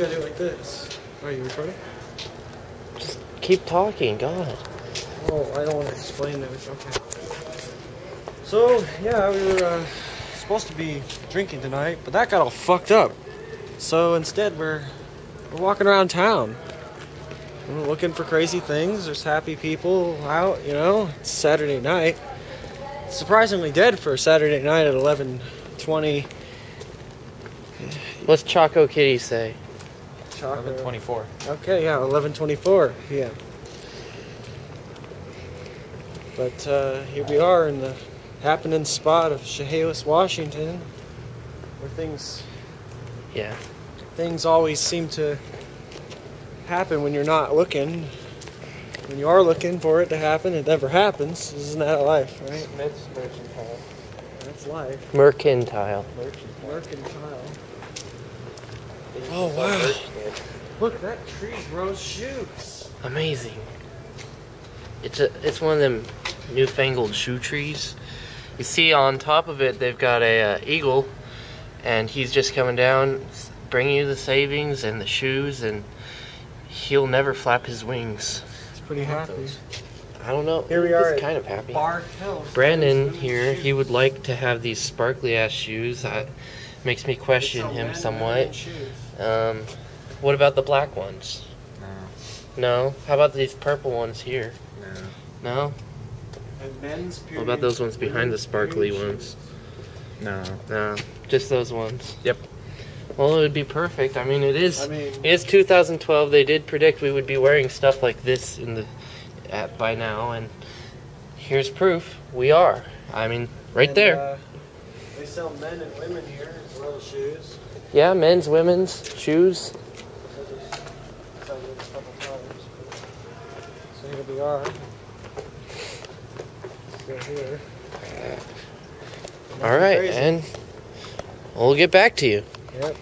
gotta do it like this. Are you recording? Just keep talking, God. Oh, I don't want to explain everything. Okay. So, yeah, we were uh, supposed to be drinking tonight, but that got all fucked up. So instead, we're we're walking around town, We're looking for crazy things. There's happy people out, you know. It's Saturday night. It's surprisingly dead for a Saturday night at 11:20. What's Choco Kitty say? Chocolate. 24. Okay, yeah, 11:24 p.m. But uh, here we are in the happening spot of Chehalis, Washington, where things Yeah. things always seem to happen when you're not looking. When you are looking for it to happen, it never happens. Isn't that life, right? Smith's Mercantile. That's life. Mercantile. Mercantile. Used Oh, wow. Look, that tree grows shoots. Amazing. It's a it's one of them newfangled shoe trees. You see on top of it they've got a uh, eagle, and he's just coming down, bringing you the savings and the shoes, and he'll never flap his wings. It's pretty happy. I don't know. Here we are He's kind of happy. Bar Hill. Brandon here, he would like to have these sparkly ass shoes. That makes me question him somewhat. Um, what about the black ones? No. No? How about these purple ones here? No. And men's What about those ones behind the sparkly ones? No. No. Just those ones. Yep. Well, it would be perfect. I mean, it is. I mean, It is 2012. They did predict we would be wearing stuff like this in the at by now, and here's proof. We are. I mean, right and, there. uh, they sell men and women here as well as shoes. Yeah, men's, women's shoes. So just tell you this a couple times. So here we are. Still here. All right, Crazy. and we'll get back to you. Yep.